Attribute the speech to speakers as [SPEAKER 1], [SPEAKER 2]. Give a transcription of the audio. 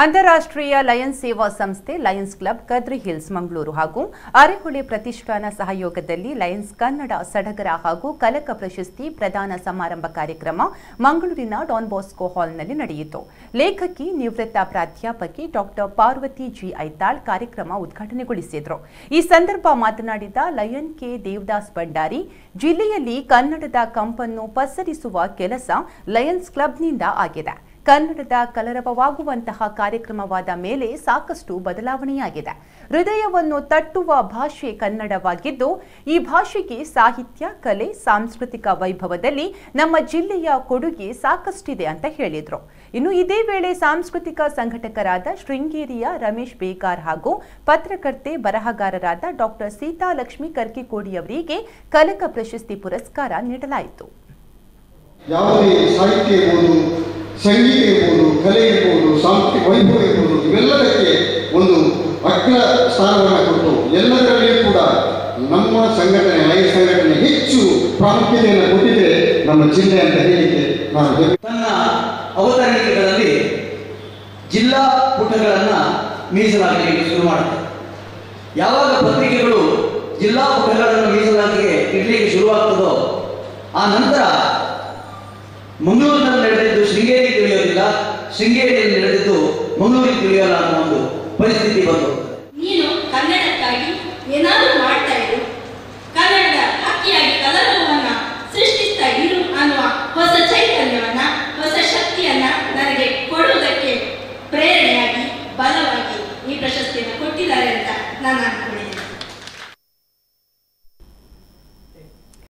[SPEAKER 1] ಅಂತಾರಾಷ್ಟ್ರೀಯ ಲಯನ್ಸ್ ಸೇವಾ ಸಂಸ್ಥೆ Lions Club, Kadri Hills, Mangaluru ಹಾಗೂ ಅರೆಹೊಳೆ ಪ್ರತಿಷ್ಠಾನ ಸಹಯೋಗದಲ್ಲಿ ಲಯನ್ಸ್ ಕನ್ನಡ ಸಡಗರ ಹಾಗೂ ಕಲಕ ಪ್ರಶಸ್ತಿ ಪ್ರದಾನ ಸಮಾರಂಭ ಕಾರ್ಯಕ್ರಮ ಮಂಗಳೂರಿನ ಡಾನ್ ಬಾಸ್ಕೋ ಹಾಲ್ನಲ್ಲಿ ನಡೆಯಿತು. ಲೇಖಕಿ ನಿವೃತ್ತ ಪ್ರಾಧ್ಯಾಪಕಿ ಡಾಕ್ಟರ್ ಪಾರ್ವತಿ ಜಿ ಐತಾಳ್ ಕಾರ್ಯಕ್ರಮ ಉದ್ಘಾಟನೆಗೊಳಿಸಿದರು. ಈ ಸಂದರ್ಭ ಮಾತನಾಡಿದ ಲಯನ್ ಕೆ ದೇವದಾಸ್ ಭಂಡಾರಿ, ಜಿಲ್ಲೆಯಲ್ಲಿ ಕನ್ನಡದ ಕಂಪನ್ನು ಪಸರಿಸುವ ಕೆಲಸ ಲಯನ್ಸ್ ಕ್ಲಬ್ನಿಂದ ಆಗಿದೆ. ಕನ್ನಡದ ಕಲರವವಾಗುವಂತಹ ಕಾರ್ಯಕ್ರಮವಾದ ಮೇಲೆ ಸಾಕಷ್ಟು ಬದಲಾವಣೆಯಾಗಿದೆ. ಹೃದಯವನ್ನು ತಟ್ಟುವ ಭಾಷೆ ಕನ್ನಡವಾಗಿದ್ದು, ಈ ಭಾಷೆಗೆ ಸಾಹಿತ್ಯ, ಕಲೆ, ಸಾಂಸ್ಕೃತಿಕ ವೈಭವದಲ್ಲಿ ನಮ್ಮ ಜಿಲ್ಲೆಯ ಕೊಡುಗೆ ಸಾಕಷ್ಟಿದೆ ಅಂತ ಹೇಳಿದರು. ಇನ್ನು ಇದೇ ವೇಳೆ ಸಾಂಸ್ಕೃತಿಕ ಸಂಘಟಕರಾದ ಶೃಂಗೇರಿಯ ರಮೇಶ್ ಬೇಕಾರ್ ಹಾಗೂ ಪತ್ರಕರ್ತೆ ಬರಹಗಾರರಾದ ಡಾಕ್ಟರ್ ಸೀತಾಲಕ್ಷ್ಮಿ ಕರ್ಕಿಕೋಡಿ ಅವರಿಗೆ ಕಲಕ ಪ್ರಶಸ್ತಿ ಪುರಸ್ಕಾರ ನೀಡಲಾಯಿತು.
[SPEAKER 2] ಯಾವುದೇ ಸಾಹಿತ್ಯ ಸಂಗೀತ ಇರ್ಬೋದು, ಕಲೆ ಇರ್ಬೋದು, ಸಾಂಸ್ಕೃತಿಕ ವೈಭವ ಇರ್ಬೋದು, ಇವೆಲ್ಲದಕ್ಕೆ ಒಂದು ಅಗ್ರ ಸ್ಥಾನವನ್ನು ಕೊಟ್ಟು ಎಲ್ಲದರಲ್ಲಿಯೂ ಕೂಡ ನಮ್ಮ ಸಂಘಟನೆ ಲಯ ಸಂಘಟನೆ ಹೆಚ್ಚು ಪ್ರಾಮುಖ್ಯತೆಯನ್ನು ಕೊಟ್ಟಿದೆ ನಮ್ಮ ಜಿಲ್ಲೆ ಅಂತ ಹೇಳಿಕೆ ನಾನು
[SPEAKER 3] ತನ್ನ ಅವತರಣಿಕೆಗಳಲ್ಲಿ ಜಿಲ್ಲಾ ಪುಟಗಳನ್ನು ಮೀಸಲಾಗಿ ಶುರು ಮಾಡುತ್ತೆ ಯಾವಾಗ ಪತ್ರಿಕೆಗಳು ಜಿಲ್ಲಾ ಪುಟಗಳನ್ನು ಮೀಸಲಾತಿಗೆ ಇಡ್ಲಿಕ್ಕೆ ಶುರುವಾಗ್ತದೋ, ಆ ನಂತರ ತಿಳಿಯೋದಿಲ್ಲ ಶೃಂಗೇರಿಯಲ್ಲಿ ನಡೆದಿದ್ದು ಮಂಗಳೂರಿಗೆ ತಿಳಿಯೋಲ್ಲ ಒಂದು ಪರಿಸ್ಥಿತಿ ಬಂತು